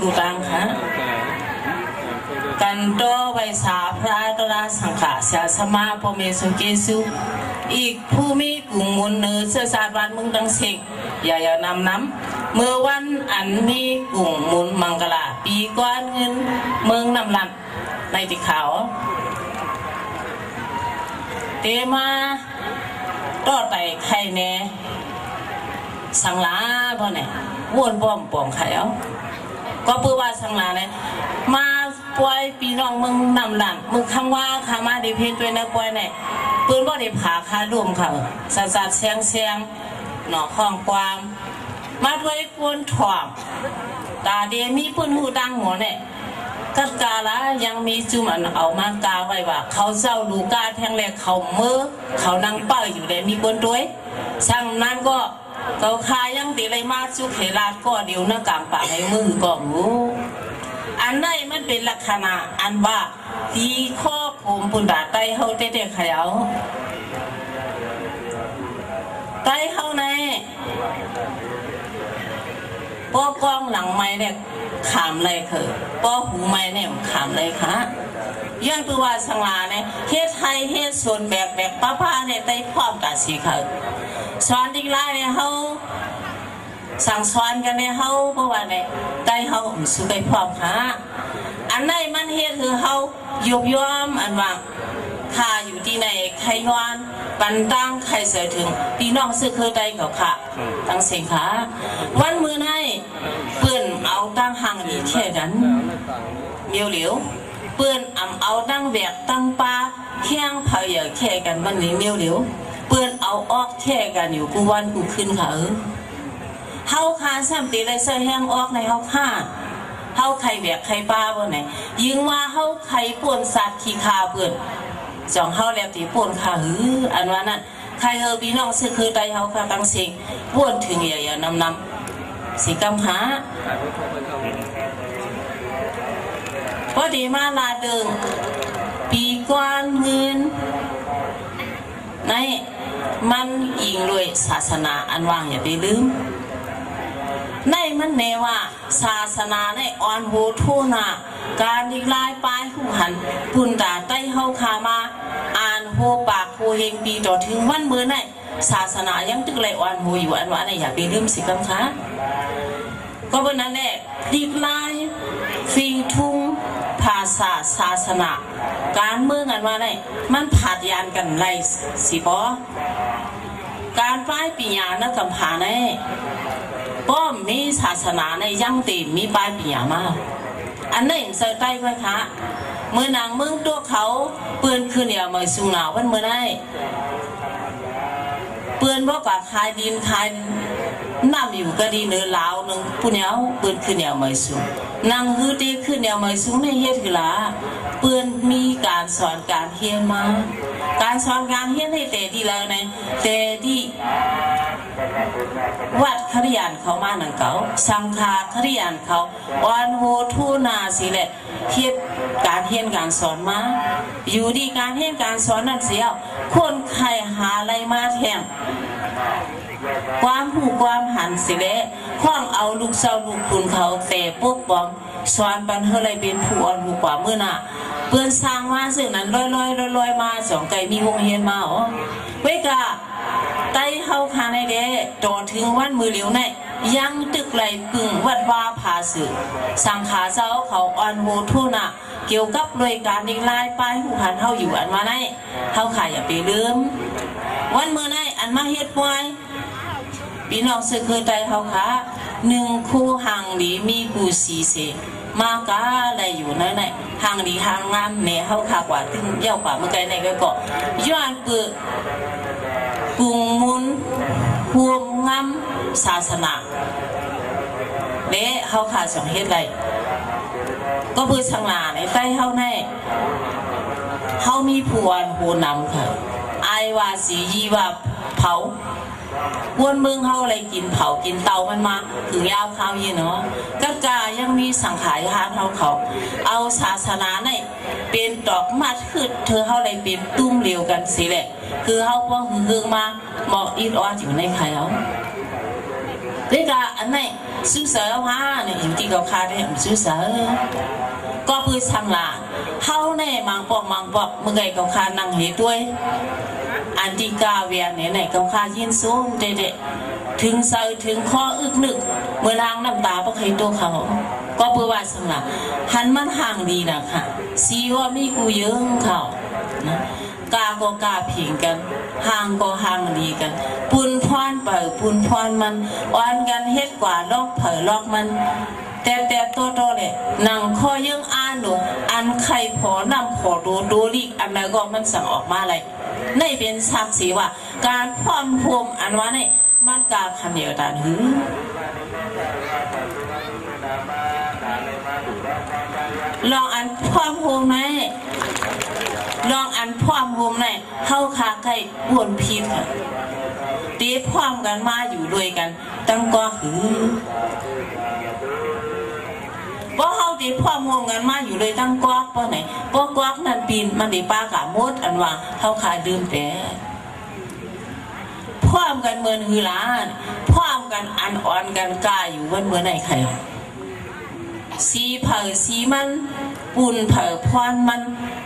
กูร่างฮะคันโตไปสาพระตระสังขะชาวสมาพเมสุเกสุอีกผู้มีกุ่งมุนเนื้อเสื้อสาดวันมึงตังสิกอย่าอย่านำน้ำเมื่อวันอันมีกุ่งมุนมังกลาปีก้อนเงินเมืองนำลับในติขาวเตมาต่อไต่ไข่แน่สังลาพ่เนี่ยวนป้อมปอมไข่เอา ก็เพื่อว่าสังลาเนี่ยมาปวยปีน้องมึงนำหลังมึงคำว่าคามาดีเพนตัวนะปวยเนี่ยปืนบ่ได้ผาคาร่วมเขาสัดสัดเสียงเสียงหนอข้องความ มาด้วยกวนถ่อมตาเดียมีปืนหูดังหัวเนี่ยกัดกาละยังมีจุมันเอามากาไว้ว่า เขาเศร้าลูกาแทงแรกเขาเมื่อเขานั่งเป้าอยู่เลยมีคนด้วยสั่งนั้นก็ เขาคายังตีไรมาจุกเหลาก็เดียวนักกางป่าให้มือก็รู้อันไหนมันเป็นลักษณะอันว่าทีข้อผมปุ่นดาไตเฮาเตะๆขยาวไตเฮาในป้อกองหลังไม้เนี่ยขามเลยคือะป้อหูไม้เนี่ยขามเลยค่ะ ยังตัวว่าสังลาเนี่ยเฮ็ดไทยเฮ็ดส่วนแบบแบบป้าป้าเนี่ยไตพร้อมกันสิค่ะสอนดีไลเนี่ยเฮาสั่งสอนกันในเฮาเพราะว่าในใต้เฮาสุไปพร้อมหาอันไหนมันเฮ็ดคือเฮายุบย้อมอันว่าข้าอยู่ที่ในไขยวานปันตั้งใครเสียถึงพี่น้องซื้อเคยได้กับค่ะตั้งเสียงขาวันมือในเปื่นเอาตั้งห่างอีแค่นั้นเมียวเหลียว เปื่อนอำเอาตั้งแบกตั้งปลาเคียงเผาอย่าแค่กันมันนี่เมียวเหลียวเปื่อนเอาออกแค่กันอยู่กูวันกูขึ้นเขาเฮาคาซ้ำตีเลยเสื้อแห้งออกในเฮาคาเฮาไข่แบกไข่ปลาบ่ไหนยิงว่าเฮาไข่ป่วนสัตว์ขี้คาเปื่อนจองเฮาแล้วตีป่วนขาหืออันว่านั้นใครเฮอพี่น้องซื้อคือไตเฮาคาตั้งสิงป่วนถึงอย่าอย่านำนำสิกำหา พอดีมาลาเดิงปีกวานเงินในมันอิงด้วยศาสนาอันว่างอย่าไปลืม ในมันแนว่าศาสนาในอ่อนโหทูนาการดีลายปลายหูหันปุนตาใต้เฮาคามา อ่านโหปากโหเฮงปีต่อถึงวันเมื่อในศาสนายังตึกเลยอ่อนโหอยู่อันว่าในอย่าไปลืมสิกัมคะก็วันนั้นแหละดีลายฟิงทุ่ง ภาศาสนา การเมืองกันว่าไนมันผาดยานกันไรสิบอการป้ายปีญาณกับผาในก็มีศาสนาในยังตีมีป้ายปีญามาอันนี้เสยใต้ไว้คะเมื่อนางเมึงตัวเขาปืนขึ้นเนี่ยมาสูงหนาวันเมื่อได้ปืนบอกกับคายดินคาย น้ำอยู่ก็ดีเนื้อลาวนึงผู้เนี้ยปืนขึ้นเนี่ยมาสูงนางฮือดีขึ้นเนี่ยมาสูงในเฮ็ดคือละปืนมีการสอนการเฮียนมา การสอนการเฮียนให้เตดีแล้วในเตดีวัดขริยานเขามาหนังเขาสังฆาขริยานเขาออนโหทูนาสิแหละเฮ็ดการเฮียนการสอนมา อยู่ดีการเฮียนการสอนนั่นเสียคนใครหาอะไรมาแทง ความหูความหันสิเละข้องเอาลูกเศร้าลูกคุณเขาแต่ปุ๊บบอมสอนปันเฮเลยเป็นผู้อ่อนผู้กว่าเมื่อน่ะเปื้อนสร้างมาซึ่งนั้นลอยลอยลอยลอยมาสองไก่มีวงเฮียนมาอ๋อเวกาไตเฮาคาในเดต่อถึงวันมือเหลียวในยังตึกไหลปึงวัดว่าผาสื่อสังขาเจ้าเขาอ่อนโหทุน่ะเกี่ยวกับโดยการดิงลายป้ายหูหันเฮาอยู่อันมาในเฮาขายอย่าไปลืมวันมือในอันมาเฮ็ดไว พี่น้องซื้อคือใจเฮาค่ะหนึ่งคู่ห่างดีมีกูสีเสมากาอะไรอยู่นั่นแหละห่างดีห่างงามเนเฮาค่ะกว่าถึงเยี่ยวกว่าเมื่อไกลในก็เกาะย้อนเกิดกุงมุนพวมงามศาสนาเด้เฮาค่ะสองเฮ็ดไรก็คือสังลาในใต้เฮาแน่เฮามีผู้อันผู้นำค่ะไอว่าสียีว่าเผา วนเมืองเฮาอะไรกินเผากินเตามันมาถึงยาวข้าวยีเนาะก็กายังมีสังขารทานเฮาเขา เอาศาสนาในเป็นดอกมัดคือเธอเฮาอะไรเป็นตุ้มเลียวกันสิแหละ คือเฮาพวกหึงมาเหมาะอีดอ้อยู่ในไข่เอาเด็กอะอันไหนซื้อเสือว่าเนี่ยอยู่ที่เขาคาได้ซื้อเสือก็คือทำลาเฮาแน่มังปอกมังปอกเมื่อไงเขาคานั่งเหตุด้วย อันติกาเวียนเนี่ยไหนเขาคายินสูงเด็ดถึงเซอถึงข้ออึกนึก เมื่อล้างน้ำตาพระใครตัวเขา ก็เพื่อว่าสำหรับหันมันห่างดีนะค่ะซีว่ามีกูเยอะเขานะกาก็กาเพียงกันห่างก็ห่างดีกัน ปุนพรเปิดปุนพรมันอ่อนกันเฮ็ดกว่าลอกเผยลอกมันแต่แต่ตัวโตเลยนางข้อยังอ่านหนูอันใครพอนำขอดูดูลีกอันไหนก็มันสั่งออกมาเลย ในเป็นสักสีว่า การพร้อมพวมอันว่าในมันกาขันเดียวกันหือลองอันพร้อมพวมไหมลองอันพร้อมพวมไหนเข้าคาใครบวนพิษตีพร้อมกันมาอยู่ด้วยกัน ตั้งก็หือ ว่าเฮาดีพ่อมวงกันมาอยู่เลยตั้งกวักป้อไหนป้อกวักนั่นปีนมันดีปลากะมดอันว่าเฮาขาดื่มแต่พ่อมกันเมือนฮือล้านพ่อมกันอันอ่อนกันกาอยู่วันเมื่อไหนใครสีเผอสีมันปุ่นเผอพรมัน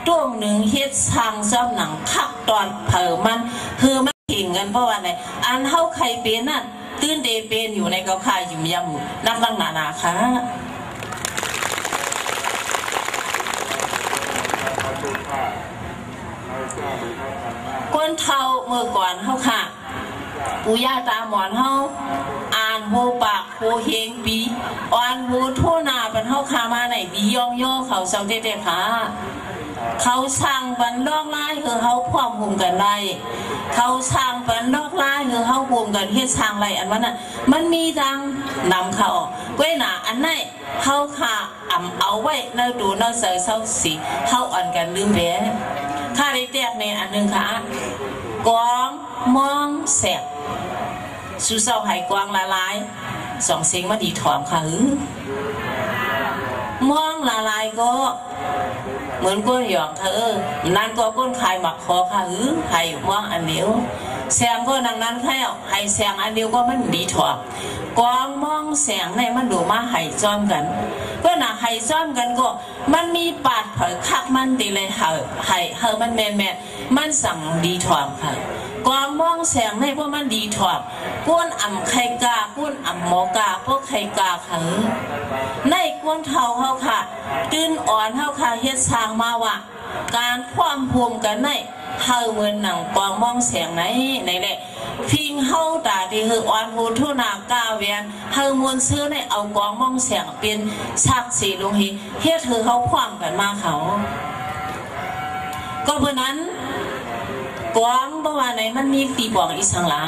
ต้วงหนึ่งเฮ็ดสร้างซ้อมหนังคักตอนเผอมันคือไม่เก่งกันเพราะว่าไหนอันเฮาใครเป็นนั่นตื้นเดเป็นอยู่ในเกาคายอยู่ยำนักลังนานาค่ะ ก้นเท่าเมื่อก่อนเฮาค่ะปู่ย่าตาหมอนเฮาอ่านโฮปากโฮเฮงปีอ่านโฮทั่วนาเป็นเฮาคามาไหนบีย่องย่อเขาเซาเด็ดๆค่ะเขาสั่งบันลอกไล่คือเขาพร้อมหุมกันไล่เขาสั่งบันลอกไล่คือเขาหุมกันเฮ็ดสั่งไรอันว่าน่ะมันมีดังนำเขาออกเว้ยหนาอันไหน เขาค่ะอ่ำเอาไว้เน่าดูเน่าเสือเศร้าสีเขาอ่อนกันลืมแพ้ข้าได้แตกในอันหนึ่งค่ะกวางมองแสบสู้เศร้าหายกวางละลายสองเสียงมาดีถอมค่ะหือมองละลายก็ เหมือนก้นหยอกเออนั่นก็ก้นไข่หมักคอค่ะหือไข่มองอันเดียวแสงก็ดังนั้นแค่ไข่แสงอันเดียวก็มันดีถอดกองมองแสงในมันดูมาไห่จอมกันก็น่ะไห่จอมกันก็ มันมีปาดเผยคักมันตีเลยเห่ไห่เฮอมันแมนแมนมันสั่งดีถอดค่ะกองมองแสงในพวกมันดีถอดก้นอ่ำไข่กาก้นอ่ำหมอกาพวกไข่กาค่ะในก้นเท่าเขาค่ะตื่นอ่อนเขาค่ะเฮ็ดสร้างมาว่าการความภูมิกันในเฮาเหมือนหนังกองมองแสงไหนไหนแหละพิงเฮาตาที่คืออ่อนหูทุนากาเวียนเฮามวนซื้อในเอากองมองแสงเป็นชักสีลงเฮเฮ็ดคือเขาความกันมาเขา ก็เพราะนั้น กวางบ่ว่าไหนมันมีตีบองอีสังหลา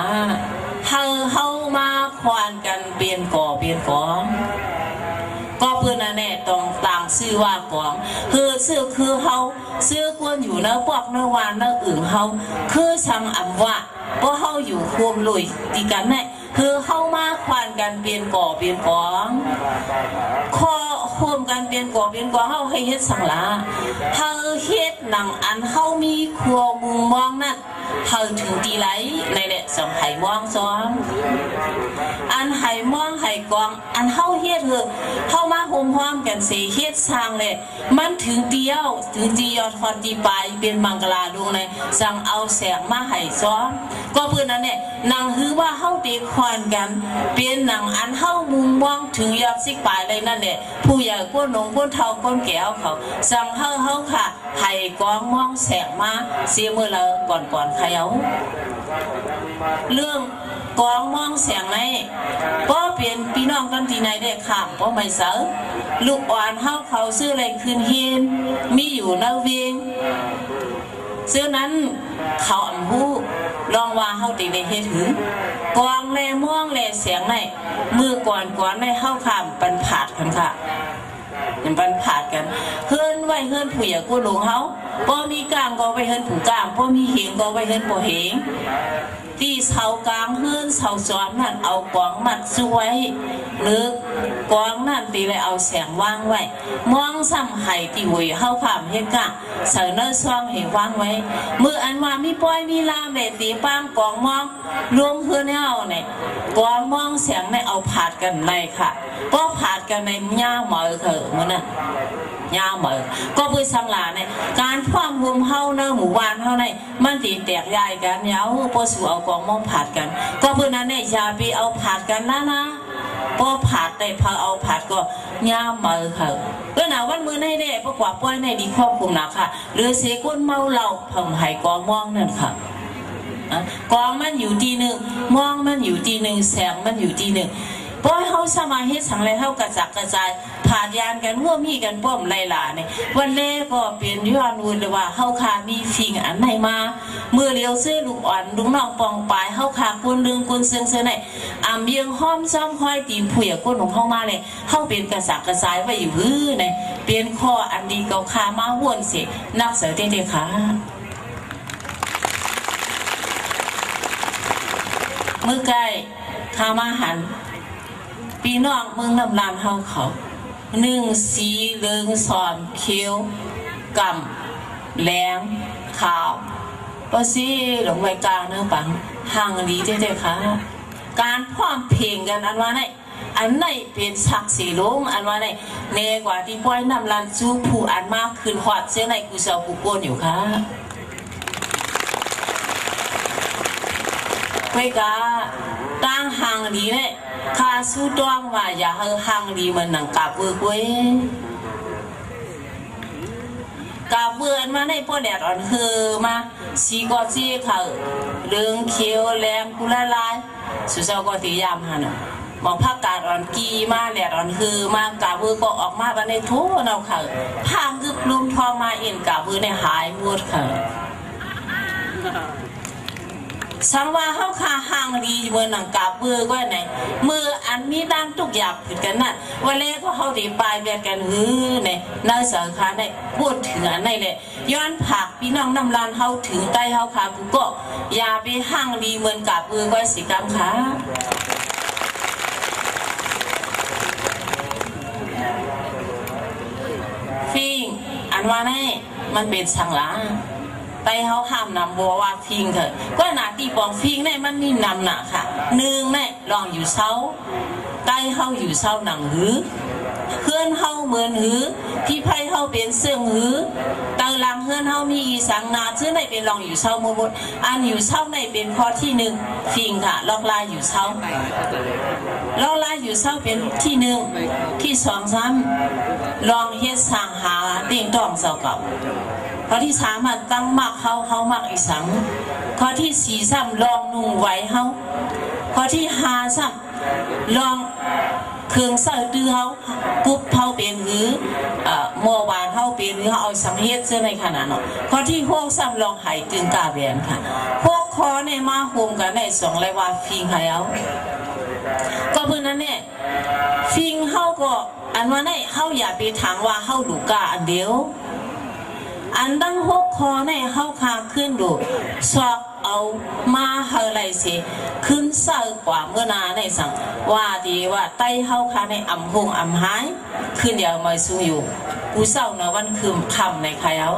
เฮาเฮามาควานกันเปลี่ยนก่อเปลี่ยนกองก็เพื่อนแน่ต้องต่างซื้อว่ากองคือซื้อคือเฮาซื้อกวนอยู่เนื้อกเนื้อวานเนื้ออื่นเฮาคือช่างอำว่าเพราะเฮาอยู่ควมลุยตีกันแน่ คือเฮามาควานกันเปลี่ยนก่อเปลี่ยนกองข้อควมกันเปลี่ยนก่อเปลี่ยนกองเฮาให้เฮ็ดสังลาเฮาเฮ็ดหนังอันเฮามีครัวมุงมองนั่นเฮาถึงตีไหลในแหละสองไห่มองซ้อมอันไห่มองไห่กอง อันเฮาเฮ็ดเถอะเฮามาโฮมพร้อมกันเสียเฮ็ดสร้างเลยมันถึงเดียวถึงจียอดคอนตีปลายเป็นมังกลาดวงในสั่งเอาแสงมาไห่ซ้อมก็เพื่อนั้นเนี่ยนางฮือว่าเฮาตีวานกัน เป็นหนังอันเฮามุงมองถึงยอดสิกปลายเลยนั่นแหละ ผู้ใหญ่ก้นหลงก้นเฒ่าก้นแก้วเขา สั่งเฮาเฮาค่ะไห่กองมองแสงมาเสียมือเราก่อนก่อนใครเอาเรื่องกองมองเสียงในป้อเปลี่ยนพี่น้องกันทีไหนได้ข้ามป้อไม่เสอลูกอ่อนเฮาเขาซื้ออะไรคืนเฮียนมีอยู่นาเวียง ซื้อนั้นเขาอำหูลองว่าเฮาติได้เฮ็ดถึงกองแลม่วงแลเสียงในมือก่อนก่อนในเฮาข้ามปันผาดกันค่ะยังปันผาดกันเฮือนไว้เฮือนผู้อยากูหลวงเฮาบ่มีกลางก็ไปเฮือนผู้กลางบ่มีเหงก็ไปเฮือนผู้เหง ที่เสากลางเฮือนเสาจอมนั่นเอากองมัดช่วยหรือกองนั่นตีเลยเอาแสงวางไว้มองซ้ำไห้ที่หวยเฮาผ่ามเฮกะเสาเนื้อซ่องให้วางไว้มืออันว่ามีป้อยมีลามเลยตีป้ามกองมองรวมเพื่อนเอาเนี่ยกองมองเสียงในเอาผาดกันในค่ะก็ผาดกันในย่าเหมอเถอะมันน่ะยาวเหมือก็เพื่อสังหลาในการพ่อมรวมเฮาเนอหมู่บ้านเฮาในมันตีแตกใหญ่กันเนาพอสู่เอากองมองผัดกัน ก็เพื่อนั้นเนี่ยอย่าบีเอาผัดกันนะนะพอผัดได้พอเอาผัดก็ยาวเมือค่ะเพื่อหนาวันมือในเด้เพราะกว่าป้อยในดีครอบคุมนะค่ะหรือเสกุนเมาเหล้าผมหายกองมองนั่นค่ะกองมันอยู่ทีหนึ่งมองมันอยู่ทีหนึ่งแสงมันอยู่ทีหนึ่ง ป้อยเฮาสมาเฮ็ดสังไรเฮากระจักกระจาย ผ่านยานกันร่วมมีกันป้อมไรหลาเนี่ยวันเล่ก็เปลี่ยนย้อนวุ่นเลยว่าเฮาคามีฟิงอันไหนมาเมื่อเลี้ยวซื้อลูกอ่อนลูกน้องปองปลายเฮาคาคนดึงคนเซิงเซิงไหนอ่ำเบียงห้อมซ้อมคอยตีนผู้ใหญ่คนของเฮามาเนี่ยเฮาเป็นกระสักกระจายไว้อยู่ฮื้อเนี่ยเปลี่ยนข้ออันดีเก่าคามาวนเสินักเสือเด็กๆค่ะมือไก่คามาหัน ปีน้องเมืองลำลานเฮาเขาหนึ่งสีเหลืองสอนเขียวกำแหลงขาวปะซีหลงไวกลางเนื้อปังห่างดีเด้ๆค่ะ การพร้อมเพลงกันอันว่าไหนอันไหนเป็นสักสีลงอันว่าไหนเนกว่าที่ป้อยนำลานจูผู้อันมากขึ้นหอดเสียในกูเสากูโกนอยู่ค่ะไปกาตั้งห่างดีเนี่ย ข้าสู้ดวงว่าอย่าเฮอห่างดีมันหนังกาบเบือกเว้ยกาบเบือนมาในพ่อแดดอ่อนเฮอมาสีก็สีเขาเรื่องเขียวแรงกุละลายสุเจ้าก็ตียามหันมองภาคกาดอ่อนกีมาแดดอ่อนเฮอมากาบเบือก็ออกมาบันในทั่วเราเขาพางกึบลุมทองมาอ็นกาบเบือในหายหมดเขา สังว่าเฮาคาห่างดีเมื่อหนังกาเบือก็ไหนมืออันมีดังทุกอย่างผิดกันน่ะวันแรกก็เฮาดีปลายแบบกันฮือเนี่ยนายสังคาเนี่ยพูดถึงอันไหนเลยย้อนผักพี่น้องน้ำลานเฮาถึงใต้เฮาคากูก็อย่าไปห่างดีเหมือนกาเบือก็สิกรรมค่ะฟิงอันว่านี่มันเป็นสังหลา ไปเขาห้ามนำบัวว่าฟิงเถอะก็หนาตีปองฟิงเนี่มันมีนำหนาค่ะหนึ่งเนี่ยลองอยู่เศร้าใต้เขาอยู่เศร้าหนังหือเพื่อนเฮาเหมือนหือพี่ไพ่เฮาเป็นเสื่องหือตาลังเพื่อนเฮามีอีสังนาชื่อในเป็นลองอยู่เศร้าหมดอันอยู่เศร้าในเป็นข้อที่หนึ่งฟิงค่ะลอกลายอยู่เศร้าลอกลายอยู่เศร้าเป็นที่หนึ่งที่สองซ้ำลองเฮ็ดสร้างหาเต่งต้องเจ้าเก่า ข้อที่สามมันตั้งมักเฮาเฮามักอีสัง ข้อที่สี่ซ้ำลองนุ่งไหวเฮาข้อที่ห้าซ้ำลองเครื่องใส่ตื้อเฮากุ๊บเฮาเป็นหรือเมื่อวานเฮาเป็นหรือเอาสังเฮ็ดเสื้อในขนาดเนาะข้อที่หกซ้ำลองหายตึงกาเบียนค่ะพวกคอในมาโฮมกันในสองไรว่าฟิงหายเอาก็เพื่อนั้นเนี่ยฟิงเฮาก็อันว่าในเฮาอย่าไปถามว่าเฮาลูกาอันเดียว อันดังหกคอในเฮาคาขึ้นดูสอบเอามาเฮาไรสิขึ้นเศร้ากว่าเมื่อนาในสังว่าดีว่าไต้เฮาคาในอ่ำหงอ่ำหายขึ้นเดียวมาสูงอยู่กูเศร้าเนาะวันคืมคำในใครเอา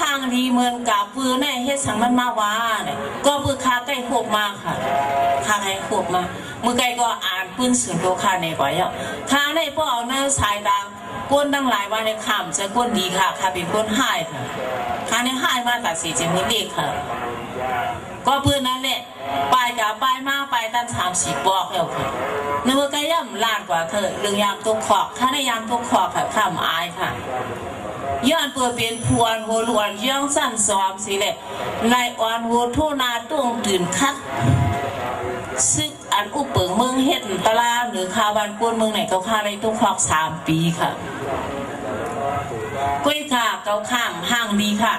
ห่างดีเหมือนกับปืนในเฮ็ดสังมันมาว่าเนี่ยก็ปืนคาใกล้ขวบมาค่ะคาใกล้ขวบมา มือไกลก็อ่านปืนสุนโตคาในก่อยอะคาในพ่อเอาหน้าสายดังก้นตั้งหลายวันในขำจะก้นดีค่ะค่ะเป็นก้นหายค่ะคาในหายมาตัดสีเจมือเด็กค่ะ ก็เพื่อนนั้นแหละไปกับไปมาไปตั้งสามสี่บอกแล้วค่ะในมือไกลย่ำลานกว่าเธอเรื่องยามตัวขอกถ้าในยามตัวขอกค่ะข้ามอายค่ะย้อนเปิดเป็นพวนหัวหลวนย่องสั้นสอมสิแหละนายอ่อนหัวทุ่นาตุ้งตื่นคัดซึก อันอุปเปิงเมืองเฮ็ดตลาหรือคาวันกวนเมืองไหนเขาค่าในตุ้งคอกสามปีค่ะกุ้ยค่ะเกาข้ามห้างดีค่ะ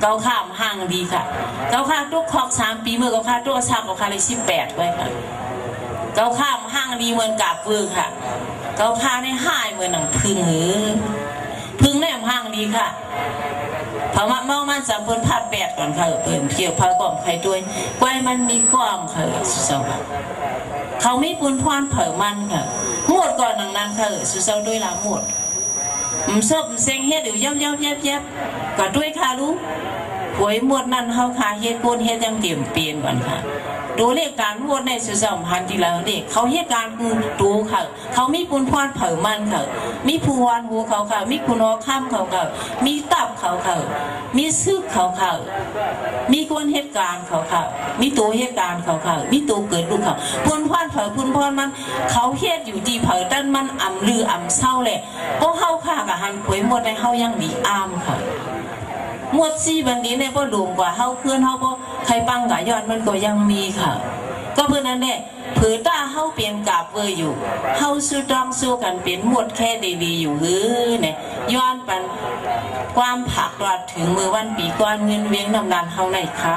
เกาข้ามห้างดีค่ะ เกาข้าทุกคอกสามปีเมื่อเกาข้าตัวชาเกาข้าเลยสิบแปดไว้ค่ะ เกาข้ามห้างดีเหมือนกับเฟืองค่ะ เกาข้าในห้ายเหมือนหนังพึ่งหือพึ่งแนมห้างดีค่ะ พระว่าเมามันจำเพิ่นภาพแปดก่อนค่ะเพิ่นเกี่ยวพากล่อมใครด้วยไว้มันมีกล้องค่ะสุเซาเขาไม่ปุนพรเผอมันค่ะหมดก่อนหนังนั้นค่ะสุเซาด้วยละหมดมซบเซ็งเฮ็ดอยู่ย่ำย่ำแยบแยบก็ด้วยค่ะรู้ หวยหมดนั่นเฮาค่ะเฮ็ดปูนเฮ็ดยังเตรียมเปลี่ยนก่อนค่ะดูเลขการวดในสุสมพันธ์ที่แล้วเด็กเขาเหตุการณ์ดูค่ะ เขามีปุนพรเผอมันค่ะ มีผู้วานหูเขาค่ะ มีคุณอข้ามเขาค่ะ มีตับเขาค่ะ มีซึกเขาค่ะ มีคนเหตุการ์เขาค่ะ มีตัวเหตุการ์เขาค่ะ มีตัวเกิดลูกเขาปุนพรเผอปุนพรมัน เขาเฮ็ดอยู่ที่เผอด้านมันอ่ำลืออ่ำเศร้าแหละพวกเฮาค่ะกับหันขวยหมดในเฮายังดีอ้ามค่ะ หมดซี่วันนี้เนี่ยก็หลวงกว่าเฮาเพื่อนเฮาก็ใครปังกับยอดมันก็ยังมีค่ะ ก็เพื่อนนั้นเนี่ยผือต้าเฮาเปลี่ยนกาบเวออยู่เฮาสู้ต้องสู้กันเป็นหมดแค่ดีๆอยู่ฮือเนี่ยย้อนปันความผักรอดถึงมือวันปีก้อนเงินเวียงนำนานเฮาไหนคะ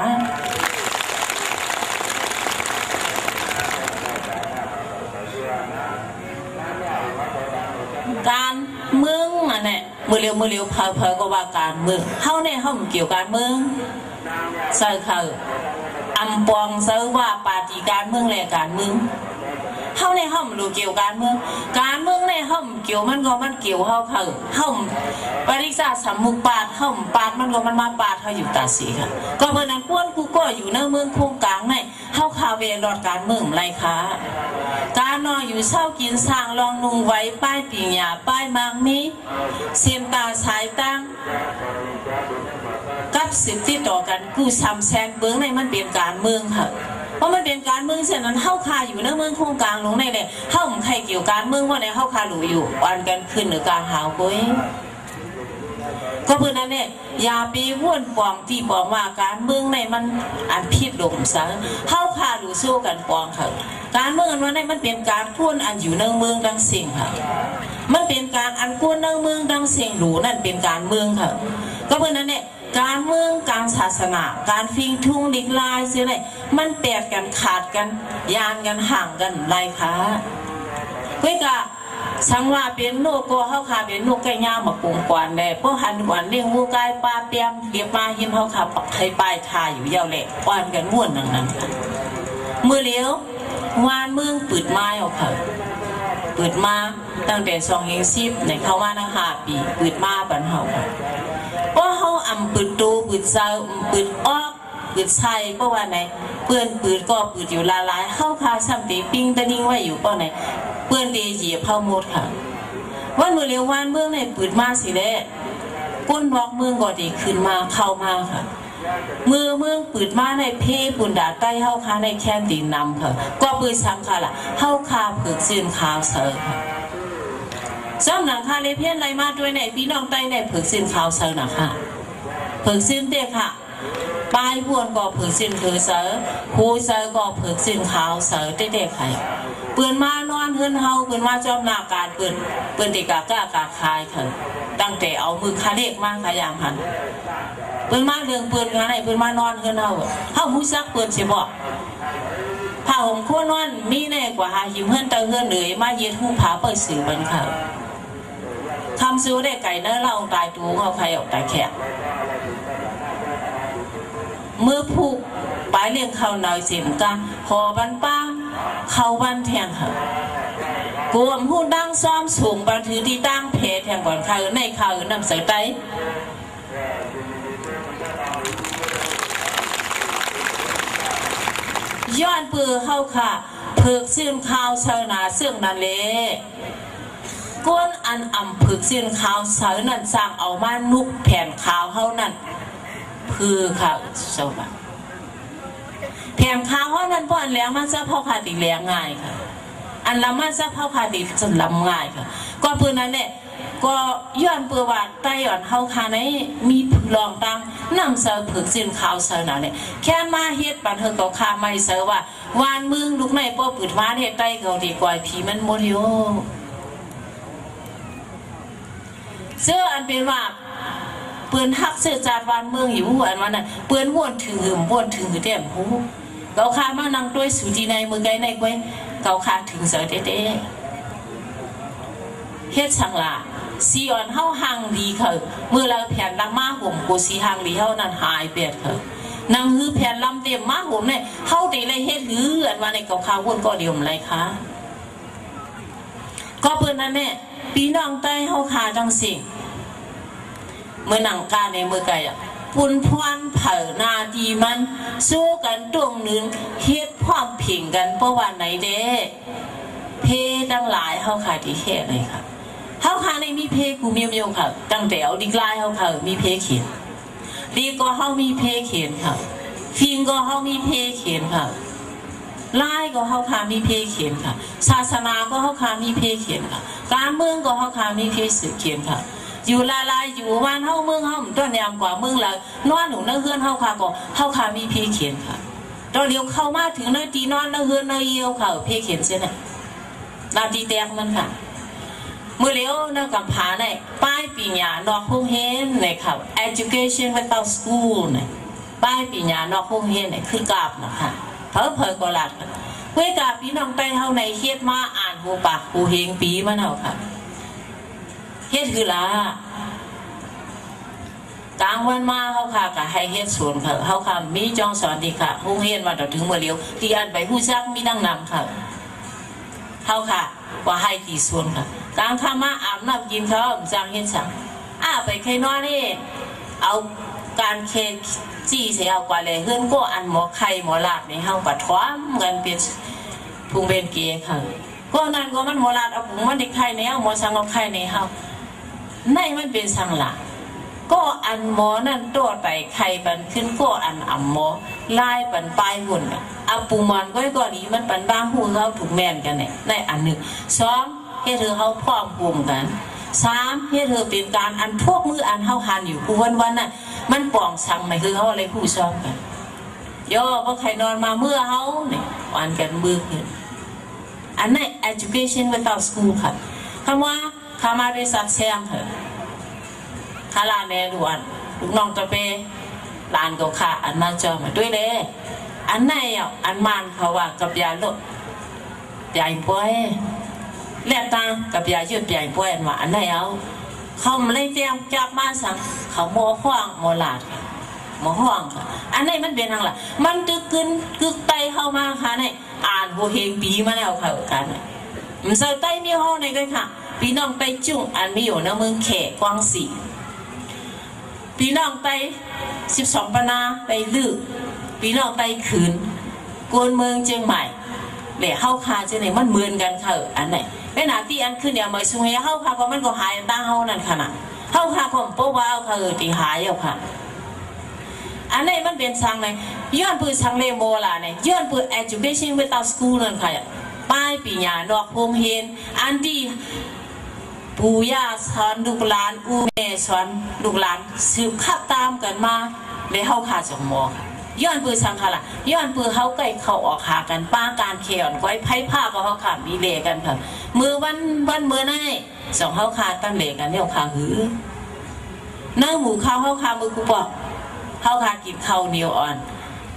มือเร็วมือเร็วเพาเพอก็ว่าการเมืองเฮาเนี่ยเฮาเกี่ยวการเมืองเซอร์เขาอำปองเซอร์ว่าปาฏิการเมืองแหละการเมือง เฮาในเฮารู้เกี่ยวการเมือง การเมืองในเฮาเกี่ยวมันก็มันเกี่ยวเฮาเขาเฮาปริศาสมมุปาดเฮาปาดมันก็มันมาปาดเฮาอยู่ตาสีค่ะ ก็เมื่อนั้นกวนกูก็อยู่ในเมืองโคงกลางในเฮาคาเวรอดการเมืองไรคะการนอนอยู่เศร้ากินสร้างลองนุงไว้ป้ายปิงหยาป้ายมางมีเสียมตาสายตั้งกับสิบที่ต่อกันกูซ้ำแซงเบื้องในมันเป็นการเมืองค่ะ เพราะมันเป็นการเมืองเช่นนั้นเฮาคาอยู่ในเมืองโคงกลางลงในเลยเฮาของใครเกี่ยวการเมืองว่าในเฮาคาหลูอยู่วันกันขึ้นหรือกลางหาวกุ้ยก็เพื่อนั้นเนี่ยอย่าไปว่นปองที่บอกว่าการเมืองในมันอันพิษดมสังเฮาคาหลูสู้กันปองค่ะการเมืองอันนั้นมันเป็นการพูนอันอยู่ในเมืองดังสิ่งค่ะ มันเป็นการอันกวนในเมืองดังเสียงหลูนั่นเป็นการเมืองค่ะ ก็เพื่อนั้นเนี่ย การเมืองการศาสนา การฟิงทุ่งดิกลายสิอะไรมันแตกกันขาดกันยานกันห่างกันไรคะเพื่อกะสังว่าเป็นโนโกเฮาคาเป็นโนกไก่ย่ามาปงกวนได้พวกหันหวนเลี้ยงงูกายปลาเปียมเรียบมาหินเฮาขับให้ปลายทาอยู่ยาวแหลกกวนกันม่วนนั่งนั้นค่ะมือเลี้ยววานเมืองปืดไม้ออกค่ะ ปืดมาตั้งแต่สองเฮงซิบในเข้ามาตั้งห้าปีปืดมาบันเฮาค่ะว่าเฮาอำปืดตูปืดเซาปืดออกปืดใช่ก็ว่าไหนเปื้อนปืดก็ปืดอยู่ละลายเข้าคาซ้ำตีปิ้งตะนิ่งไว้อยู่ก็ไหนเปื้อนตีเหยียบเข้าหมดค่ะวันมือเลี้ยววานเมืองในปืดมาสิแล้ก้นวอกเมืองก็ดีขึ้นมาเข้ามาค่ะ มือเมืองปืดมาในเพปุ่นดาใต้เฮาคาในแคนตีนนำค่ะก็ปืนซ้ำค่ะล่ะเฮาคาผึกซื่นขาวเสอค่ะซ้ำหนังคาเลเพียนไรมาด้วยในพี่น้องใต้ในผึกซื่นขาวเสอหนักค่ะผึกซื่นเด็กค่ะปลายพวนก็ผึกซื่นคือเสอหูเสอก็ผึกซื่นขาวเสอเด็กๆค่ะปืนมานอนเฮือนเฮาปืนมาจอมหน้าการปืนปืนติกากากาคายค่ะตั้งแต่เอามือคาเด็กมากขยามหัน ปืนมาเรื่องปืนอะไรปืนมานอนเฮือนเฮาเฮาหูซักปืนสิบอกผ้าห่มขั้วนอนมีแน่กว่าหาหิมเฮือนเตาเฮือนเลยมาเย็ดหูผาเปิดสื่อบันค่ะทำซื้อได้ไก่เนื้อเล่าตายตูเขาใครออกตายแขกเมื่อผูกปลายเลี้ยงเขาหน่อยเสียมกันหอบันป้าเขาบันแทงค่ะกวมหูดังซ้อมสูงบันถือที่ตั้งเพแทงก่อนเขาในเขานำเสือไต ย้อนปือเข้าค่ะเพิกซื่นข้าวชานาเสื่องนั่นเลก้นอันอ่ำผึกซื่นข้าวเสานั่นสร้างเอามานุกแผ่นขาวเฮานั่นพือค่ะเจ้าค่ะแผ่นขาวเฮานั่นพออันแล้งมันจะเผาขาติแล้งง่ายค่ะ อันละมันจะเผาขาติจนลำง่ายค่ะก็ปืนนั้นเนี่ยก็ย้อนปือว่าไต้หวันเฮาคาในมีลองตัง นำเสอผึกสินข่าวเสอน่ะเนี่ยแค่มาเฮ็ดปันเฮอก็คาไม่เสอว่าวานมึงลูกในป้อปืดมาเฮ็ดใต้เขาดีกว่าผีมันหมดโยเสื้ออันเป็นว่าเปือนฮักเสื้อจาดวานเมืองอยู่อันมันน่ะเปือนวนถือหืมวนถือเต็มหูเกาคามานั่งด้วยสุดีในมือไกในก้วยเกาคาถึงเสอเด้เฮ็ดสังลา ซีออนเฮาหังดีเขามือเราแผ่นลังมาห่มกูสีหังดีเฮานั่นหายเปียดเขานางฮือแผ่นลำเต็มมาห่มเนี่ยเฮาตีเลยเฮ็ดหืออันว่าในเกาคาวนก็เดียวมไรคะก็เปิ้นนั่นแม่พี่น้องใต้เฮาคาจังสิเมื่อหนังกาในมือไก่อะปุนพวนเผานาดีมัน สู้กันตรงนึงเฮ็ดพร้อมผิงกันเพราะวันไหนเด้เพตั้งหลายเฮาขาที่เฮ็ดเลยค่ะ เฮาขาในมีเพกูเมียวเมียวค่ะ ตั้งแต่เอาดิกลายเฮาค่ะมีเพเขียนดีก็เฮามีเพเขียนค่ะฟิงก็เฮามีเพเขียนค่ะลายก็เฮาคามีเพเขียนค่ะ ศาสนาก็เฮาคามีเพเขียนค่ะ การเมืองก็เฮาคามีเพสือเขียนค่ะ อยู่ลาลายอยู่วันเฮาเมืองเฮาต้นยามกว่าเมืองละนอนหนูนั่งเฮือนเฮาคาก็เฮาคามีเพเขียนค่ะตอนเดียวเข้ามาถึงนาทีนอนนั่งเฮือนนั่งเยี่ยวค่ะเพเขียนเส้นน่ะนาทีแตกมันค่ะ มื่อเลี้ยวนักกำพาเนี่ยป้ายปีญานอกห้องเฮนนี่ยครับ education without school เนี่ยป้ายปีญานอกห้องเฮนเนี่ยคือกาบนะคะเพอเพอก็ลัดเพื่อกาพี่น้องไปเท่าในเฮ็ดมาอ่านหูปากหูเฮงปีมันเอาค่ะเฮ็ดคือละกลางวันมาเขาค่ะก็ให้เฮ็ดสวนค่ะเขาค่ะมีจองสอนดีค่ะห้องเฮนมาถึงเมื่อเลี้ยวที่อันไปผู้ซักมีดังนำค่ะเขาค่ะว่าให้ตีส่วนค่ะ กลางค่ามาอาบน้ำกินเขาจังเห็นสังอ้าไปใครนอนนี่เอาการเคจี้เสียเอากว่าเลยเฮือนก็อันหมอไข่หมอลาดในเฮาปัดท้อมกันเป็นพุงเป็นเกียค่ะก็นั่นก็มันหมอลาดเอาพุงมันได้ไข่ในเฮาหมอสังเอาไข่ในเฮาในมันเป็นสังหลักก็อันหมอนั่นตัวไปไข่ปันขึ้นก็อันอ่ำหมอไล่ปันปลายหุ่นเอาปูมันก็ก่อนนี้มันปันบ้างหูเขาถูกแม่นกันเนี่ยในอันหนึ่งสอง เฮ็ดเธอเขาพร้อมภูมิกันสามเฮ็ดเธอเป็นการอันพวกมืออันเฮาหันอยู่กูวันวันน่ะ มันป่องสั่งไหมคือเขาอะไรผู้ซ้อมกันย่อพอใครนอนมาเมื่อเฮาเนี่ยวันกันมือขึ้นอันนั้น education without school ค่ะคำว่าคำว่าได้สักแซงเถอะคาลาแนดวนลูกน้องตะเปลานก็ค่ะอันมาจอมาด้วยเลยอันไหนอะอันมันเขาว่ากับยาลดยาป่วย แลกตังกับยายืดยาป่วยมาอันไหนเอาเขาไม่ได้เตรียมจับมาสังเขาโมห้องโมลาดโมห้องอันไหนมันเป็นทางละมันตึกขึ้นกึกไตเข้ามาค่ะเนี่อ่านโบเฮงปีมาแล้วค่ะกันมันใส่ไตมีห้องในกันค่ะพี่น้องไปจุ่งอันมีอยู่ในเมืองแขกกวางสีพี่น้องไปสิบสองปนาไปลือพี่น้องไปขืนกวนเมืองเชียงใหม่เดี๋ยวเข้าคาเจไหนมันเหมือนกันเถอะอันไหน ไม่นาที่อันขึ้นเนี่ยมาสุเฮเข้าคาก็มันก็หายตั้งเฮานั่นขนาดเข้าคาผมโป๊ว่าเคือตีหายเอาค่ะ อันไหนมันเป็นสังเลยย้อนปืนสังเลโมล่ะเนี่ยย้อนปืน education without school นั่นค่ะป้ายปีญานอกพงเฮนอันที่ปู่ย่าสอนลูกหลานอูแม่สอนลูกหลานสืบขับตามกันมาเลยเข้าขาจมอ ย้อนปือสังขละย้อนปือเขาไก่เขาออกหากันป้าการเขียนไว้ไพ่ผ้าก็เขาขามีเลกันค่ะมือวันวันมือไนสองเขาขาตั้งเลกันเนี่ยขาหือเนื้อหมูข้าวเขาขามือกูบอกเขาขากินข้าวเหนียวอ่อน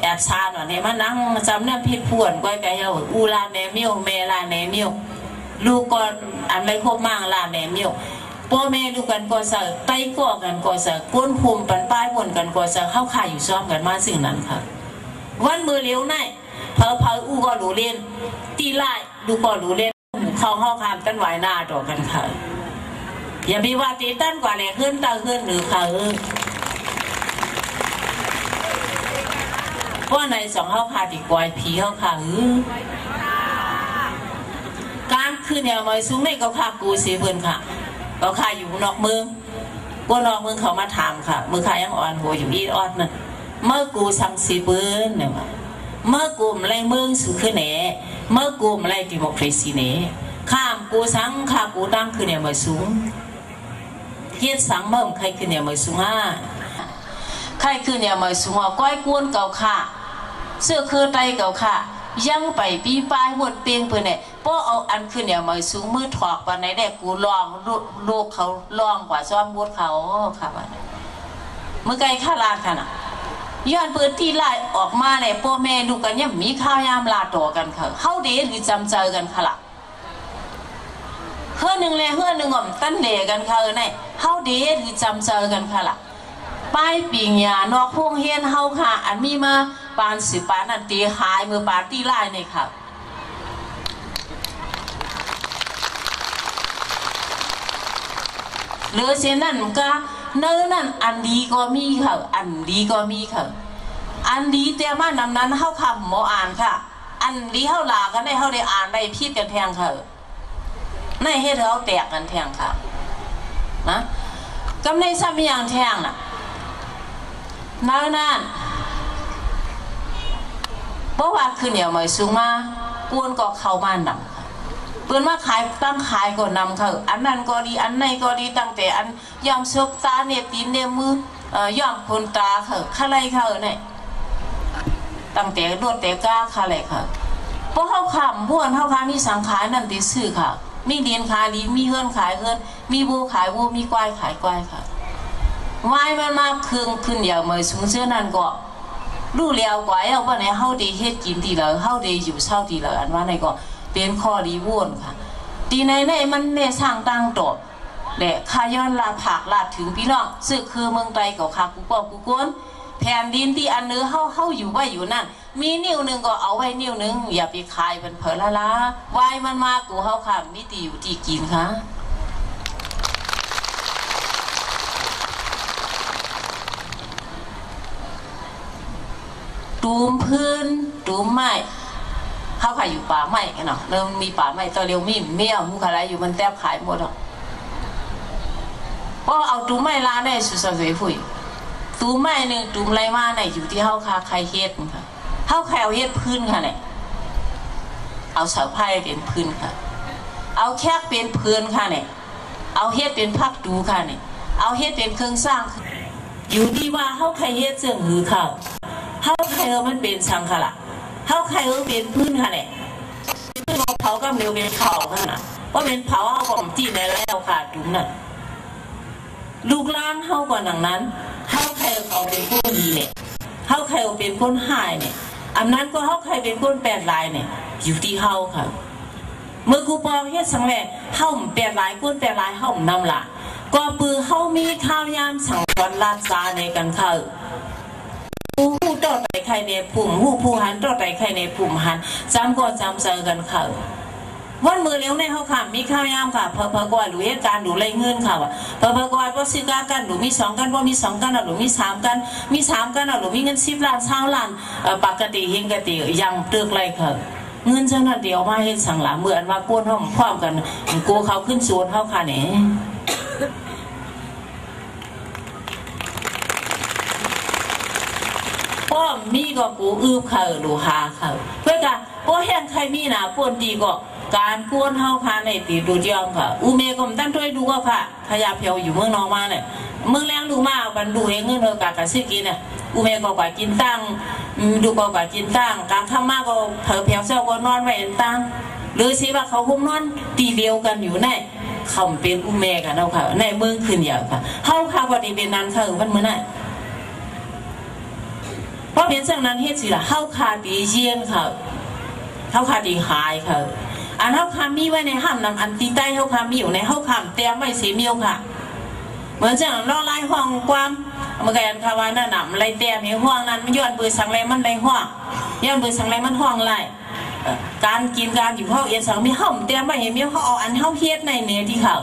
แอบชาหน่อยเนี่ยมานั่งจำเนี่ยพิษพวนก้อยไก่เยาอูลาเนมิวเมลาเนมิวลูกก่อนอันไม่ครบมากลาแม่เมียว พ่อแม่ดูกันก็เสอไต้ก่อกันก็เสอก้นภูมิปันป้ายบนกันก็เสอเข้าข่ายอยู่ซ้อมกันมาสิ่งนั้นค่ะ วันมือเลี้ยวในเพอเพออู้ก็รู้เล่น ตีไล่ดูก็รู้เล่นเข้าห้องคามตั้นไหวหน้าต่อกันค่ะ อย่ามีว่าตีตั้นกว่าแหล่ขึ้นตาขึ้นหรือค่ะเออเพราะในสองเข้าคาดีกว่าผีเข้าค่ะเออการขึ้นแนวมอยสูงในก็ค่ากูเสียเพิ่นค่ะ ก็ค่าอยู่นอกเมืองกูนอกเมืองเขามาถามค่ะมือค่ายังอ่อนหัวอยู่อีออดนั่นเมื่อกูสั่งสีเปิ้นเนี่ยเมื่อกูมไรเมืองสูงขึ้นแหนเมื่อกูมไรดิโมครซีเน่ข้ามกูสังข้ากูตั้งขึ้นแนวมอสูงเฮ็ดสังเมิ่มใครคือเนี่ยมือสุงาใครคือเนี่ยมือสุงาก้อยกวนเก่าค่ะเสื้อคือไตเก่าค่ะ ยังไปปีปลายหมดเปียงเพื่อนเนี่ยป้อเอาอันขึ้นเนี่ยมือสูงมือถอกปานไหนได้กูลองลูกเขาลองกว่าซ้อมบดเขาค่ะว่ามือไกลข้าลาดค่ะน่ะย้อนเปิดที่ไล่ออกมาเนี่ยพ่อแม่ลูกกันเนี่ยมีข้าวยามลาต่อกันค่ะเข้าเดหรือจำเจอกันค่ะล่ะเฮือหนึ่งเลยเฮือหนึ่งอ่อมตั้นเหลกันค่ะเออเนี่ยเข้าเดหรือจำเจอกันค่ะล่ะ ป้ายปิงยานอกพวงเฮียนเฮาค่ะ อันมีมาปานสิปานอันตีหายมือปาร์ตี้ไล่เนี่ยค่ะหรือเช่นนั้นก็เนื้อนั่นอันดีก็มีค่ะ อันดีก็มีค่ะ อันดีแต่มานำนั้นเฮาคำหมออ่านค่ะ อันดีเฮาลากันได้เฮาได้อ่านได้พิดกันแทงค่ะในเฮ็ดเฮาแตกกันแทงค่ะนะกำในซ้ำอย่างแทงน่ะ นั่นนั่นเพราะว่าคือเหนียวไม่สูงมากวนก็เข้าบ้านนำค่ะเปิ้นมาขายตั้งขายก็นำค่ะอันนั้นก็ดีอันไหนก็ดีตั้งแต่อันยอมซบตาเนี่ยตีนเนี่ยมือเอ่อยอมคนตาค่ะคอะไรค่ะเนี่ยตั้งแต่รวดแต่ก้าคะเลยค่ะเพราะเฮาขำบ้วนเฮาค้ามีสังขารนั่นติซื้อค่ะ มีเดียนขายดีมีเฮือนขายเฮือนมีบูขายบูมีกวายขายกวายค่ะ วายมันมาเครื่องขึ้นอย่างเมื่อสูงเสื้อนั่นก็รู้แล้วกว่าเอาว่าในเฮาด้เฮ็ดกินดีแล้วเฮาด้อยู่เช่าดีแล้วอันว่าในก็เป็นข้อดีว่นค่ะดีในในมันเน่สร้างตั้งตบและขย้อนลาผักลาถึงพี่น้องซึ่งคือเมืองไทยก็ค่ะกูก็กูกวนแผ่นดินที่อันเนื้อเฮาเฮาอยู่ไว้อยู่นั่น มีนิ้วหนึ่งก็เอาไว้นิ้วหนึ่งอย่าไปขายเป็นเผลละละวายมันมากูเฮาค่ะมีตีอยู่ที่กินค่ะ ตูมพื้นตูมไม้เขาขายอยู่ป่าไม้เนาะเริ่มมีป่าไม้ตัวเร็วมีเมี่ยวมุขอะไรอยู่มันแทบขายหมดอะเพราะเอาตูมไม้ลาได้สุดสวยฟุยตูมไม้หนึ่งตูมไรมาไหนอยู่ที่เขาคาใครเฮ็ดค่ะเขาใครเอาเฮ็ดพื้นค่ะเนี่ยเอาเสาไผ่เป็นพื้นค่ะ เอาแคกเป็นพื้นค่ะเนี่ยเอาเฮ็ดเป็นพักดูค่ะเนี่ยเอาเฮ็ดเป็นเครื่องสร้างอยู่ที่ว่าเขาใครเฮ็ดเสื่องหือ เขาเฮาไข่เออมันเป็นสังขละเฮาไข่เออเป็นพื้นค่ะเนี่ยพื้นเผาก็เร็วเป็นเผาค่ะนะว่าเป็นเผาเอาของจีนในแล้วค่ะถุงน่ะลูกล้านเฮาก่อนหนังนั้นเฮาไข่เขาเป็นผู้ดีเนี่ยเฮาไข่เป็นคนหายเนี่ยอันนั้นก็เฮาไข่เป็นคนแปดลายเนี่ยอยู่ที่เฮาค่ะเมื่อกูปองเฮ็ดสังแหล่เฮาแปดลายคนแปดลายเฮานำละก็ปือเฮามีข้าวยามสังวันลาดซาในกันค่ะผู้ผู้ ต่อไปใครในผุ่มผู้ผู้หันต่อไปใครในผุ่มหันจำก็จำเจอกันค่ะวันมือเลี้ยวในเขาค่ะมีข้าวยามค่ะเพอเพอกว่าหรือเหตุการณ์หรือไรเงินค่ะเพอเพอกว่าว่าสิกากันหรือมีสองกันว่ามีสองกันหรือมีสามกัน มีสามกันหรือมีเงินสิบล้านเช้าล้านปกติเฮงกติยังเตือกไรค่ะเงินเจ้าหน้าเดียวมาเห็นสั่งหลาเหมือนว่าก้นห้องพร้อมกันกูเขาขึ้นสวนเขาค่ะเนี่ย มีก็กูอืบเขาดูหาเขาเพื่อกะป้แห้งใครมีหนะปวนดีก็การกวนเฮาพาในตีดูจอมค่ะอูเมก็มตั้งถ้วยดูก็ค่ะขยะเพียวอยู่เมืองนอกมาเนี่ยเมืองแรงดูมาบันดูเองเงินเธอกากะซื้อกินเนี่ยอูเมก็กว่ากินตั้งดูก็กว่ากินตั้งกลางข้ามาก็เผอเพียวเจ้าก็นอนไว้ตั้งหรือสิว่าเขาคุ้มนอนตีเดียวกันอยู่ในเขาเป็นอูเมกันเอาค่ะในเมืองขึ้นอย่างค่ะเฮาค่ะว่าดีเป็นนั้นค่ะมันเมื้อนั้น พราะเป็นจังนั้นเฮ็ดสิล่ะเฮาคาดีเยี่ยนค่ะเฮาคาดีหายค่ะอันเฮาคามีไว้ในห้ามนำอันตีใต้เฮาคามีอยู่ในเฮาคามเตรียมไว้สีเมียวค่ะ เหมือนจังรอไล่ห้องความเมื่อกันคาวานั่นน่ะไรเตรียมให้ห้องนั้นมันย้อนเบือสังไรมันไรห้องย้อนเบือสังไรมันห้องไรการกินการอยู่เฮาเอียนสังมีเฮาเตรียมไว้ให้เมียวเฮาเอาอันเฮาเฮ็ดในเนื้อที่เขา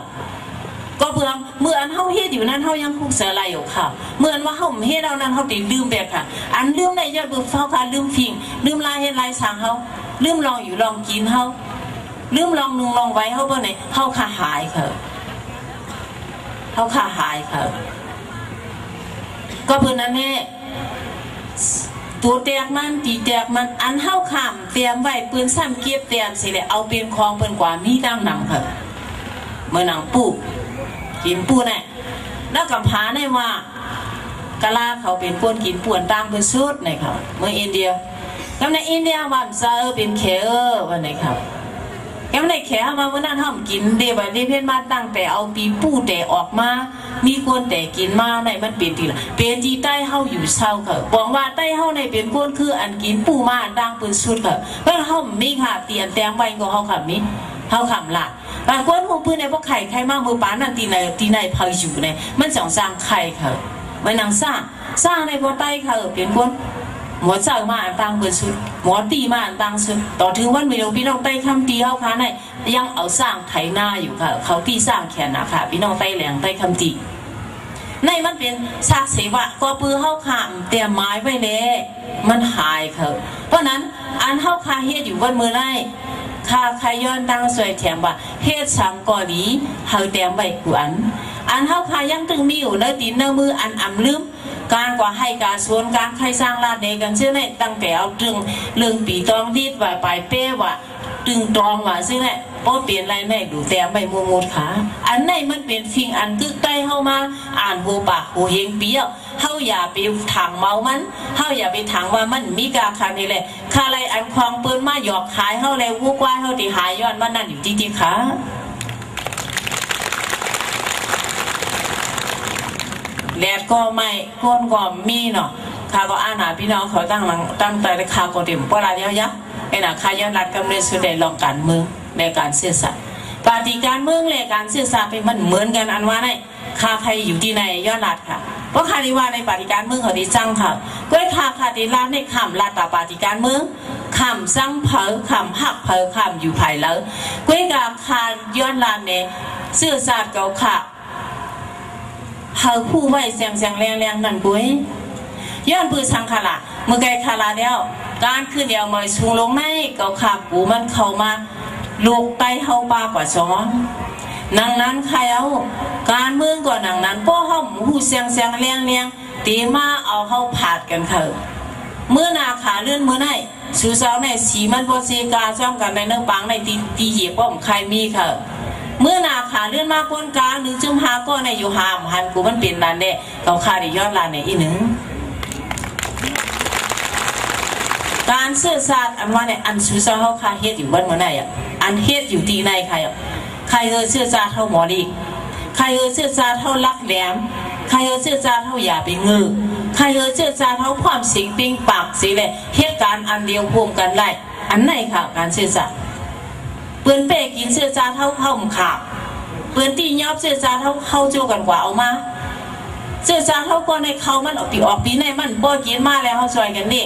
ก็เพื่อเมื่ออันเฮาเฮ็ดอยู่นั้นเฮายังคงเสียไรอยู่ค่ะเมื่อว่าเฮาเฮ็ดเรานั้นเฮาติลืมแบบค่ะ อันลืมในยอดบือเฝ้าค่ะลืมฟิงลืมลายเฮ็ดลายสั่งเฮาลืมลองอยู่ลองกินเฮาลืมลองนุ่งลองไว้เขาบ่ไหนเขาขาหายเขาเขาขาหายเขาก็เพื่อนนั้นเนี่ตัวแตกมันตีแตกมันอันเฮาข้ามเตรียมไว้ปืนซ้ำเก็บเตรียมสิเลยเอาเป็นคลองเป็นกว่ามีดังนำค่ะเมื่อนังปู กินปูน่ะแล้วกำพาในว่ากะลาเขาเป็นคนกินป่วนตามเป็นสุดในครับเมืองอินเดียแล้วในอินเดียวันซาเออเป็นเคเออร์วันไหนครับยังในแขมาวันนั้นห้ามกินเดบันเดเพียนมาตั้งแต่เอาปีปู้แต่ออกมา มีคนแต่กินมาในมันเป็นตีละเป็นที่ใต้เฮาอยู่เศร้าค่ะบอกว่าใต้เฮาในเป็นคนคืออันกินปูมาดังปืนสุดค่ะเพราะเฮามีค่ะเตียนแตงไว้ก็เฮาค่ะมี เฮาคำละบางคนหูพื้นในพวกไข่ไข่มากมือป้านั่นตีในตีในพาอยู่ในมันสองสร้างไข่ค่ะมันนังสร้างสร้างในพวกใต้ค่ะเป็นคนหมอเจ้ามาตังเปิดสุดหมอตีมาตังสุดต่อถึงวันมีลงพี่น้องใต้คำตีเขาค่ะในยังเอาสร้างไถนาอยู่ค่ะ เขาที่สร้างแขนนะค่ะ พี่น้องใต้แหลงใต้คำตีในมันเป็นซากเสวะก็ปือเข้าขามเตรียมไม้ไว้เลยมันหายค่ะเพราะนั้นอันเข้าคาเฮ็ดอยู่วันมือไล่ ข้าใครย้อนตั้งสวยแถมว่าเฮ็ดสังกอดีเฮาแถมไว้กวนอันเฮาพายังตึงมีอยู่เนื้อตีนเนื้อมืออันอำลืมการกว่าให้การสวนการใครสร้างลาดเดกันเชื่อไหมตั้งแต่เอาตึงเรื่องปีตองดีดว่าปลายเป้ว่าตึงตรองว่าซึ่งแหละ พอเปลี่ยนอะไรในดูแต่ไม่มูมูดขาอันไหนมันเป็นฟิงอันกึกใกล้เข้ามา อ่านหูปากหูเฮงเปี้ยวเฮาอย่าไปถังเมามันเฮาอย่าไปถังว่ามันมีกาคานี่แหละคาอะไรอันควางปืนมาหยอกขายเฮาเลยวูกว่าเฮาที่หายย้อนมันนั่นอยู่จริงๆค่ะแดดก็ไม่ก้นก็มีเนาะข้าก็อ่านหาพี่น้องเขาตั้งรังตั้งแต่ข้าก็เต็มปลาเดียวยะไอ้น่ะข้าย้อนรัดกำเนิดสุดในลองการเมือ ในการเสียสัตว์ปฏิการเมืองและการเสียสัตว์เป็นมันเหมือนกันอันว่าในข้าใครอยู่ที่ไหนย้อนรัดค่ะเพราะคาดีว่าในปฏิการเมืองเขาดีจังค่ะก้อยคาคาดีลาในคำลาตาปฏิการเมืองคำซังเพอคำหักเพอคำอยู่ภายแล้วก้อยกาคาย้อนลานในเสื้อสาดเก่าค่ะเฮาผู้ไหวเสียงเสียงแรงแรงนั่นกุ้ยย้อนปือสังขละเมื่อไกลคาลาเดียวการขึ้นเดียวมอยสูงลงในเก่าขากูมันเข้ามา ลูกไตเฮาปากว่าซ้อนนังนั้นใครเอาการเมืองก่อนนังนั้นป้อห้อมหูเสียงเสียงเลี้ยงเลี้ยงตีมาเอาเข้าผาดกันเถอะเมื่อนาขาเลื่อนเมื่อไหนสูสาวในสีมันโพเซกาจ้องกันในเนื้อปังในตีตีเหยียบป้อมใครมีเถอะเมื่อนาขาเลื่อนมาคนกลางหนึ่งจุมหาก็ในอยู่หามหันกูมันเป็นนั่นเด้เขาคาด้ยอดลานในอีหนึ่งการเสื่อสาดอันว่าเนี่ยอันสูสาวเขาคาเฮ็ดอยู่บ้านเมื่อไหนอะ อันเฮ็ดอยู่ตีในใครอะใครเออเชื่อซาเท่าหมอดีใครเออเชื่อซาเท่าลักแหลมใครเออเชื่อซาเท่าอย่าไปงือใครเออเชื่อซาเท่าความสิงปิงปากสิเลยเหตุการอันเดียวพวงกันไล่อันไหนค่ะการเชื่อซาเปืนเป้กินเชื่อซาเท่าเข้าขาบเปืนตียอบเชื่อซาเท่าเข้าโจกันกว่าเอามาเชื่อซาเท่าก็ในเขามันออกปีออกปีในมันบ่กินมาแล้วเขาช่วยกันนี่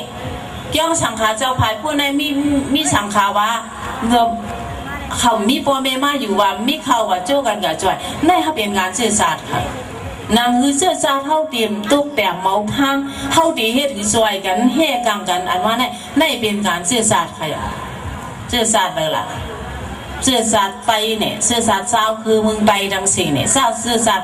ย่องสังขาเจ้าภายผู้ในมีมีสังขาว่าเงิม เขามีพ่อแม่มาอยู่ว่ามีเขาว่าโจ้กันกับจ่อยในเขาเป็นงานเสื้อสาสตร์ค่ะนางคือเสื้อซาเท่าเตรียมตุกแต่เมาพังเท่าตีเฮ็ดคือซอยกันเฮกังกัน อันว่าในในเป็นการเสื้อสาสตร์ค่ะเสื้อศาสตร์เละเสื้อสาดไปเนี่ยเสื้อสาดเศร้าคือมึงไปดังสิ่งเนี่ยเศร้าเสื้อสาด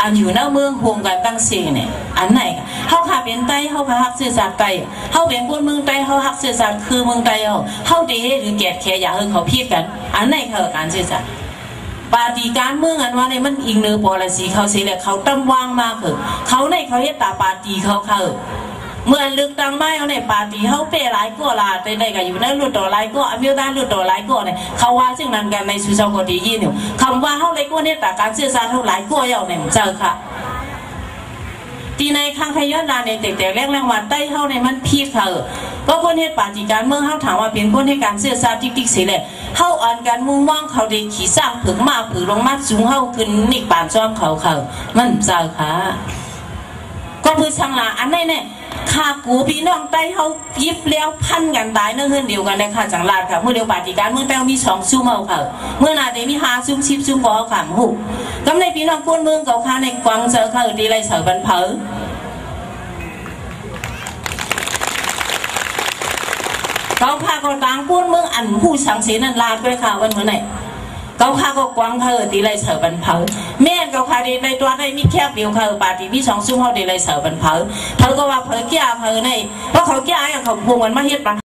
อันอยู่หน้าเมืองโฮมกันตั้งสิ่งเนี่ยอันไหนเฮาขาเป็นไตเฮาขาฮักเสื้อศากไตเฮาเป็นคนเมืองไตเฮาฮักเสื้อศากคือเมืองไตเฮาเฮาดีหรือแกดแค่อย่ากให้เขาพีดกัน อันไหนคือการเสื้อศากปาฏิการเมืองอันว่าในมันอิงเนื้อปอลสีเขาเสียแหละเขาตั้มวางมากคือเขาในเขาเฮ็ดตาปาตีเขาเขา เมื่อลึกตังไม่เอาในปาตีเขาเป้หลายก็ลาแต่ได้ก็อยู่ในรุ่นต่อลายก็อเมริกันรุ่นต่อลายก็เนี่ยเขาว่าซึ่งนั้นกันในสุชาวกดียินอยู่คำว่าเขาเลยก็เนี่ยแต่การเสื่อสาเท่าหลายก็ยาวเนี่ยเจอค่ะตีในข้างพยอดลาในเด็กแต่แรกแรงวันใต้เท่าในมันพีดเขาก็คนเหตุปาฏิการเมื่อเขาถามว่าเป็นคนให้การเสื่อสาติ๊กติ๊กสิเลยเข้าอ่านการมุ่งว่งเขาได้ขี่สร้างผึ่งมาผึ่งลงมาสูงเข้าขึ้นนิกปานซ้อมเขาเขามันเจอค่ะ ก็คือช่างลาอันไหนเนี่ย ข้ากูพี่น้องไต้เขายิบเลี้ยวพันกันตายเนื่องเดียวกันในค่ะจังลาดค่ะเมื่อเดียวปฏิการเมื่อแต้วมีสองซุ้มเอาค่ะเมื่อนาเดมีหาซุ้มชิบซุ้มบอขำหูกำในพี่น้องพูนเมืองเก่าค่ะในกวางเจอค่ะดีไรเสือบันเพอเขาพาก็ต่างพูนเมืองอันผู้สังเสนันลาดด้วยค่ะวันเมื่อไหร่ ก็ข้าก็กวางเพอตีไรเสือบันเพอแม่เขาพาดีในตัวในมีแคบเดียวเพอปาตีมีสองซุ้มเขาตีไรเสือบันเพอเธอก็ว่าเพอแก่เพอในเพราะเขาแก่อย่างเขาพวงมันมาเฮ็ดปัญ